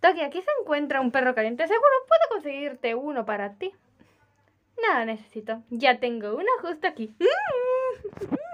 Toki, aquí se encuentra un perro caliente. Seguro puedo conseguirte uno para ti. Nada necesito. Ya tengo uno justo aquí. ¡Mm!